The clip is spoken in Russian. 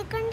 పట్టుకోండి